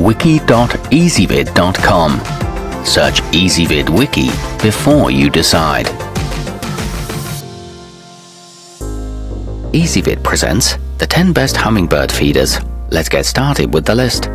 wiki.ezvid.com. Search Ezvid Wiki before you decide. Ezvid presents the 10 best hummingbird feeders. Let's get started with the list.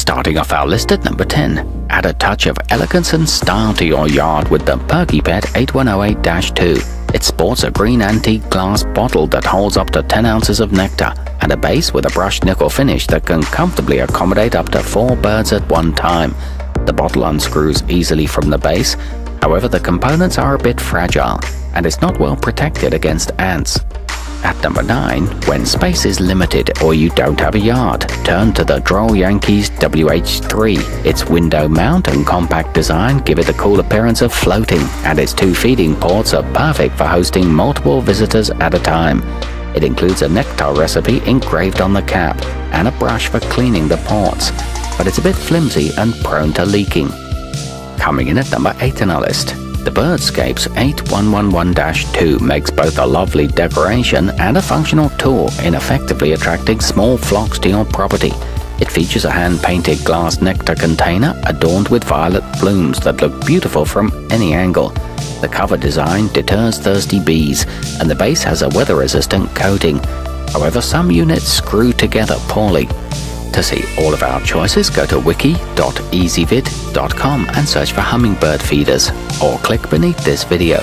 Starting off our list at number 10, add a touch of elegance and style to your yard with the Perky Pet 8108-2. It sports a green antique glass bottle that holds up to 10 ounces of nectar and a base with a brushed nickel finish that can comfortably accommodate up to 4 birds at one time. The bottle unscrews easily from the base, however the components are a bit fragile and it's not well protected against ants. At number 9, when space is limited or you don't have a yard, turn to the Droll Yankees WH3. Its window mount and compact design give it the cool appearance of floating, and its two feeding ports are perfect for hosting multiple visitors at a time. It includes a nectar recipe engraved on the cap and a brush for cleaning the ports, but it's a bit flimsy and prone to leaking. Coming in at number 8 on our list, the Birdscapes 8111-2 makes both a lovely decoration and a functional tool in effectively attracting small flocks to your property. It features a hand-painted glass nectar container adorned with violet blooms that look beautiful from any angle. The cover design deters thirsty bees, and the base has a weather-resistant coating. However, some units screw together poorly. To see all of our choices, go to wiki.ezvid.com and search for hummingbird feeders, or click beneath this video.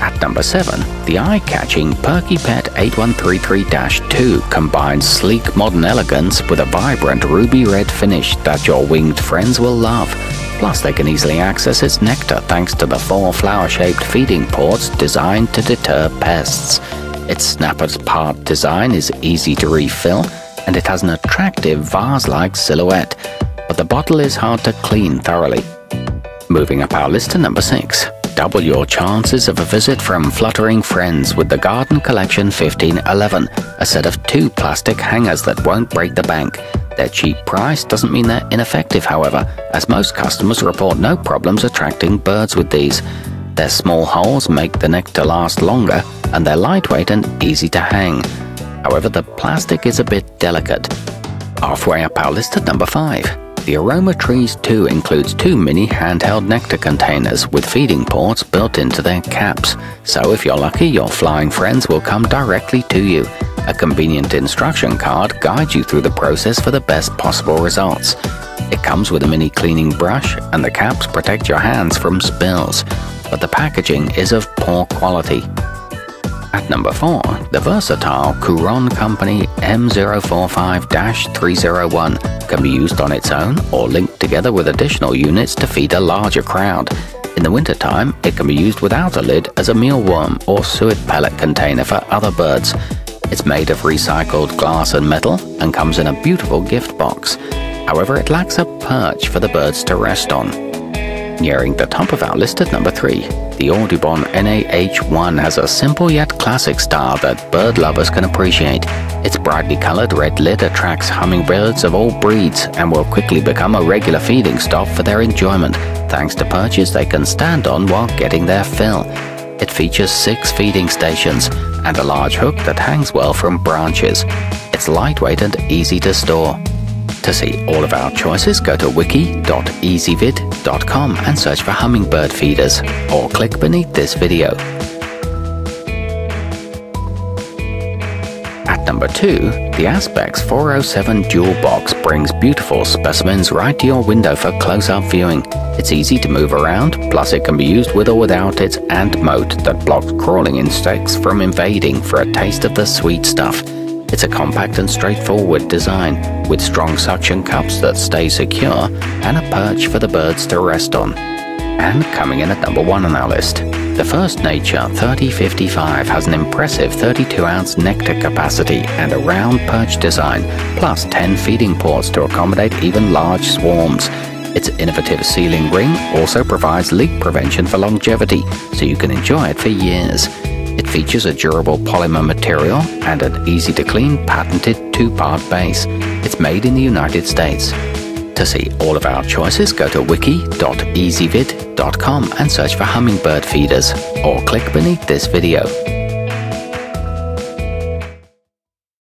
At number 7, the eye-catching Perky Pet 8133-2 combines sleek modern elegance with a vibrant ruby red finish that your winged friends will love. Plus, they can easily access its nectar thanks to the four flower-shaped feeding ports designed to deter pests. Its snapper's part design is easy to refill, and it has an attractive vase-like silhouette, but the bottle is hard to clean thoroughly. Moving up our list to number 6. Double your chances of a visit from fluttering friends with the Garden Collection 1511, a set of two plastic hangers that won't break the bank. Their cheap price doesn't mean they're ineffective, however, as most customers report no problems attracting birds with these. Their small holes make the nectar last longer, and they're lightweight and easy to hang. However, the plastic is a bit delicate. Halfway up our list at number 5. The Aroma Trees 2 includes two mini handheld nectar containers with feeding ports built into their caps, so if you're lucky, your flying friends will come directly to you. A convenient instruction card guides you through the process for the best possible results. It comes with a mini cleaning brush, and the caps protect your hands from spills, but the packaging is of poor quality. At number 4, the versatile Couronne Company M045-301 can be used on its own or linked together with additional units to feed a larger crowd. In the wintertime, it can be used without a lid as a mealworm or suet pellet container for other birds. It's made of recycled glass and metal and comes in a beautiful gift box. However, it lacks a perch for the birds to rest on. Nearing the top of our list at number 3, the Audubon NAH1 has a simple yet classic style that bird lovers can appreciate. Its brightly colored red lid attracts hummingbirds of all breeds and will quickly become a regular feeding stop for their enjoyment, thanks to perches they can stand on while getting their fill. It features six feeding stations and a large hook that hangs well from branches. It's lightweight and easy to store. To see all of our choices, go to wiki.ezvid.com and search for hummingbird feeders, or click beneath this video. Number 2, the Aspects 407 Jewel Box brings beautiful specimens right to your window for close-up viewing. It's easy to move around, plus it can be used with or without its ant moat that blocks crawling insects from invading for a taste of the sweet stuff. It's a compact and straightforward design, with strong suction cups that stay secure and a perch for the birds to rest on. And coming in at number one on our list, the First Nature 3055 has an impressive 32-ounce nectar capacity and a round perch design, plus 10 feeding ports to accommodate even large swarms. Its innovative sealing ring also provides leak prevention for longevity, so you can enjoy it for years. It features a durable polymer material and an easy-to-clean patented two-part base. It's made in the United States. To see all of our choices, go to wiki.ezvid.com and search for hummingbird feeders, or click beneath this video.